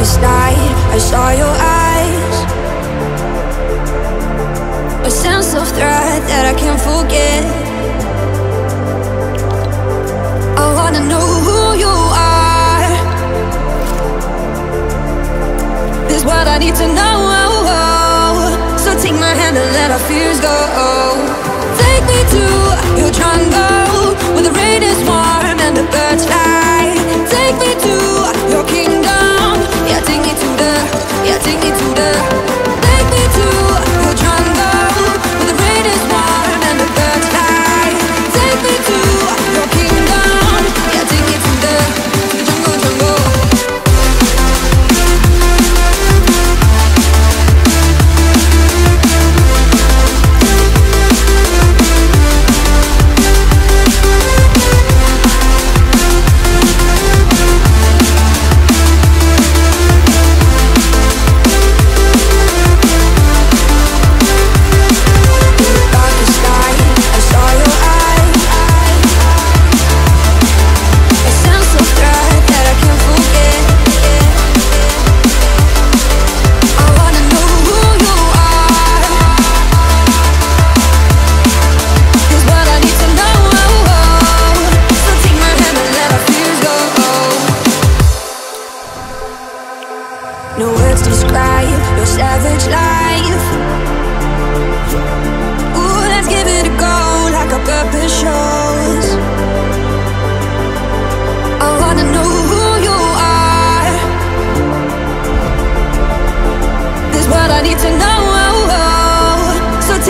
darkest night. I saw your eyes. A sense of threat that I can't forget. I wanna know who you are. This is what I need to know. So take my hand and let our fears go. Take me to your jungle.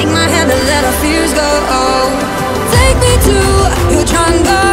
Take my hand and let our fears go. Take me to your jungle.